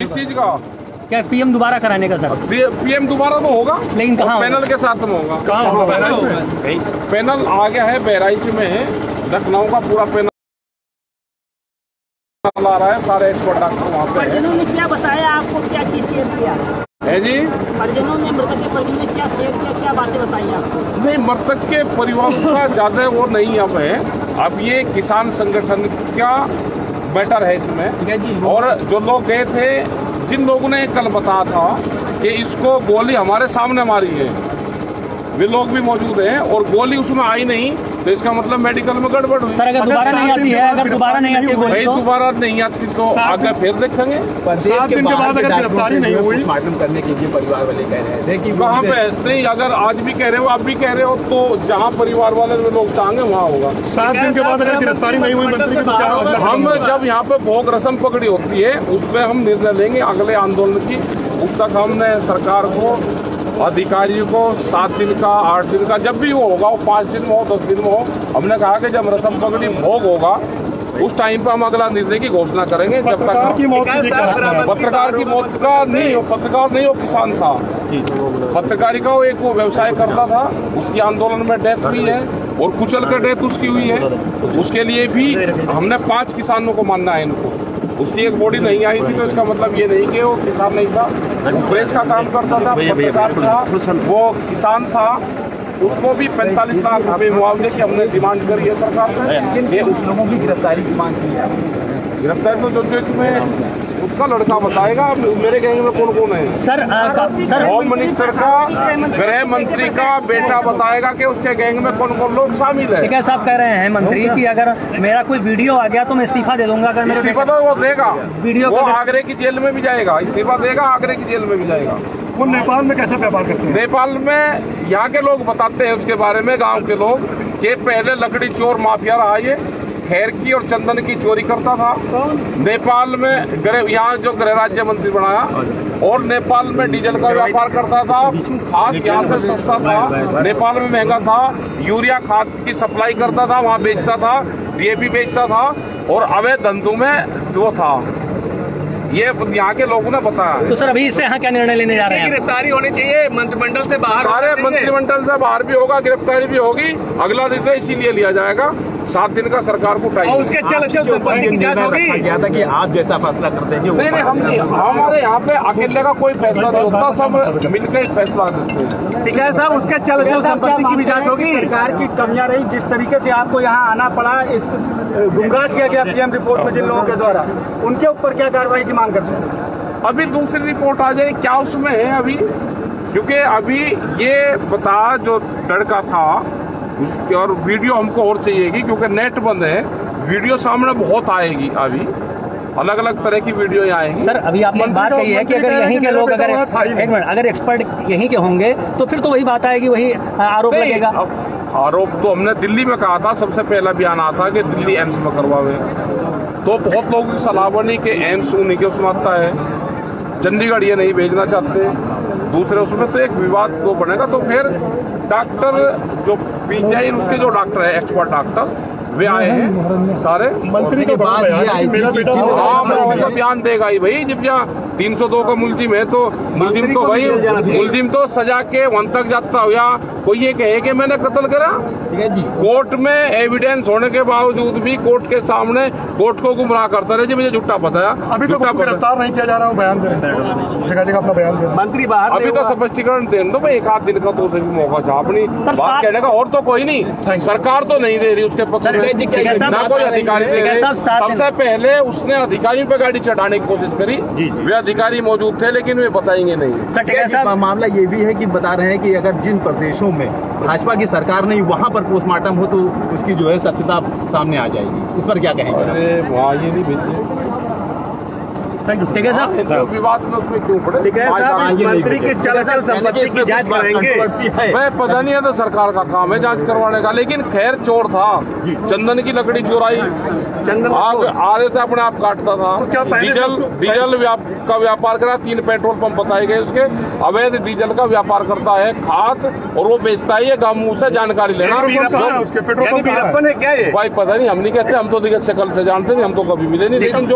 इस चीज़ का? क्या पीएम दोबारा कराने का सर? पीएम दोबारा तो होगा लेकिन कहाँ पैनल के साथ में होगा। कहाँ होगा? बहराइच में? पैनल आ गया है बहराइच में लखनऊ का पूरा पैनल आ रहा है सारे एक्सपर्ट डॉक्टर वहाँ पे परिजनों ने क्या बताया आपको? क्या चीज़ शेयर किया? है जी? परिजनों ने मृतक के परिजनों ने क्या शेयर किया? क्या बातें बताई आपको? नहीं मृतक के परिवार का ज़्यादा वो नहीं अब है। अब ये किसान संगठन का मैटर है इसमें। और जो लोग गए थे जिन लोगों ने कल बताया था कि इसको गोली हमारे सामने मारी है। वे लोग भी मौजूद हैं और गोली उसमें आई नहीं तो इसका मतलब मेडिकल में गड़बड़ हुई। सर अगर दोबारा नहीं आती है अगर दोबारा नहीं आती है भाई गोली तो? दोबारा नहीं आती तो आगे फिर देखेंगे। सात दिन के बाद अगर गिरफ्तारी नहीं हुई पोस्टमार्टम करने के लिए परिवार वाले कह रहे हैं कि कहाँ पे? नहीं अगर आज भी कह रहे हो आप भी कह रहे हो तो जहाँ परिवार वाले लोग चाहेंगे वहाँ होगा। सात दिन के बाद अगर गिरफ्तारी नहीं हुई मंत्री तो क्या होगा हम जब यहाँ पे भोग रसम पकड़ी होती है उस पर हम निर्णय लेंगे अगले आंदोलन की। उस तक हमने सरकार को अधिकारियों को सात दिन का आठ दिन का जब भी वो होगा वो पाँच दिन में हो दस दिन में हो हमने कहा कि जब रसम पगड़ी भोग होगा उस टाइम पर हम अगला निर्णय की घोषणा करेंगे जब पत्रकार की तक मौत पत्रकार की मौत का नहीं वो पत्रकार नहीं वो किसान था। पत्रकारिता वो एक वो व्यवसाय करता था उसकी आंदोलन में डेथ हुई है और कुचल कर डेथ उसकी हुई है। उसके लिए भी हमने पाँच किसानों को मानना है इनको। उसकी एक बॉडी नहीं आई थी तो इसका मतलब ये नहीं कि वो किसान नहीं था। वो प्रेस का काम करता था पत्रकार था वो किसान था। उसको भी 45 लाख रुपए मुआवजे की हमने डिमांड करी है सरकार से। ये उन लोगों की गिरफ्तारी की मांग की है गिरफ्तारी तो जो जो इसमें उसका लड़का बताएगा मेरे गैंग में कौन कौन है? सर आ, सर होम मिनिस्टर का गृह मंत्री का बेटा बताएगा कि उसके गैंग में कौन कौन लोग शामिल है। ठीक है साहब कह रहे हैं मंत्री कि अगर मेरा कोई वीडियो आ गया तो मैं इस्तीफा दे दूँगा अगर मेरे इस्तीफा तो वो देगा। वीडियो वो आगरे की जेल में भी जाएगा इस्तीफा देगा आगरे की जेल में भी जाएगा। वो नेपाल में कैसे व्यापार करते हैं? नेपाल में यहाँ के लोग बताते हैं उसके बारे में गाँव के लोग कि पहले लकड़ी चोर माफिया रहा ये खैर की और चंदन की चोरी करता था। नेपाल में गृह यहाँ जो गृह राज्य मंत्री बनाया और नेपाल में डीजल का व्यापार करता था। खाद यहाँ से सस्ता था। नेपाल में महँगा था। यूरिया खाद की सप्लाई करता था वहाँ बेचता था डीएपी बेचता था और अवैध धंधों में वो था। ये यहाँ के लोगों ने बताया। तो सर अभी इससे यहाँ क्या निर्णय लेने जा रहे हैं? गिरफ्तारी होनी चाहिए मंत्रिमंडल से बाहर सारे मंत्रिमंडल से बाहर भी होगा गिरफ्तारी भी होगी। अगला निर्णय इसीलिए लिया जाएगा सात दिन का सरकार को टाइम उसके चल चल संपत्ति की जाँच होगी गया था कि आप जैसा फैसला कर देंगे नहीं नहीं हम नहीं हमारे यहाँ पे अकेले का कोई फैसला नहीं होता सब मिलकर फैसला करते हैं। ठीक है साहब उसके चल चल संपत्ति की भी जाँच होगी? सरकार की कमियाँ रही जिस तरीके से आपको यहाँ आना पड़ा इस गुमराह किया गया पीएम रिपोर्ट में जिन लोगों के द्वारा उनके ऊपर क्या कार्रवाई की मांग करते हैं? अभी दूसरी रिपोर्ट आ जाए क्या उसमें है अभी? क्योंकि अभी ये बता जो लड़का था उसकी और वीडियो हमको और चाहिएगी क्योंकि नेट बंद है। वीडियो सामने बहुत आएगी अभी। अलग अलग तरह की वीडियो आएँगी। सर अभी आपने बात कही है कि अगर यहीं के लोग अगर एक मिनट अगर एक्सपर्ट यहीं के होंगे तो फिर तो वही बात आएगी वही आरोप लगेगा। आरोप तो हमने दिल्ली में कहा था सबसे पहला बयान था कि दिल्ली एम्स में करवावे। तो बहुत लोगों की सलाह बनी कि एम्स उन्हीं के उसमें आता है। चंडीगढ़ ये नहीं भेजना चाहते। दूसरे उसमें तो एक विवाद तो बनेगा तो फिर डॉक्टर जो पीजीआई उसके जो डॉक्टर है एक्सपर्ट डॉक्टर वे आए हैं सारे। मंत्री के बाद बयान है मेरा बेटा हाँ बयान देगा ही भाई जब यहाँ तीन सौ दो का मुलजिम है तो मुलजिम तो भाई मुलजिम तो सजा के वन तक जाता हो या कोई ये कहे कि मैंने कत्ल करा? कोर्ट में एविडेंस होने के बावजूद भी कोर्ट के सामने कोर्ट को गुमराह करता रहे। जी मुझे झूठा बताया अभी तो गिरफ़्तार नहीं किया जा रहा हूँ बयान दे रहे हैं। जगह जगह अपना बयान मंत्री बाहर अभी तो स्पष्टीकरण दे दो भाई एक आध दिन का तो उसे भी मौका था अपनी। बात कहने का और तो कोई नहीं। सरकार तो नहीं दे रही उसके पक्ष में। ठीक है, साहब, ना कोई अधिकारी दे रहे। सबसे पहले उसने अधिकारियों पे गाड़ी चढ़ाने की कोशिश करी। वे अधिकारी मौजूद थे लेकिन वे बताएँगे नहीं। सर मामला ये भी है कि बता रहे हैं कि अगर जिन प्रदेशों में भाजपा की सरकार नहीं वहाँ पर पोस्टमार्टम हो तो उसकी जो है सत्यता सामने आ जाएगी। इस पर क्या कहेंगे? अरे वहाँ ये नहीं भेजिए। थैंक यू ठीक है साहब विवाद में उसमें क्यों पड़े? ठीक है साहब आगे इस नहीं मंत्री के चल चल संपत्ति की जाँच कराएँगे। मैं पता नहीं है तो सरकार का काम है जाँच करवाने का लेकिन खैर चोर था। चंदन की लकड़ी चोराई। चंदन आग आ रहे थे अपने आप काटता था। तो डीजल डीजल का व्यापार करा तीन पेट्रोल पंप बताए गए उसके। अवैध डीजल का व्यापार करता है खाद और वो बेचता ही है ये गाँव से जानकारी लेना। पेट्रोल पंप कहाँ है उसके पेट्रोल पंप कहाँ है है क्या ये? भाई पता नहीं हम नहीं कहते हम तो दिग्गज से कल से जानते नहीं हम तो कभी मिले नहीं। लेकिन जो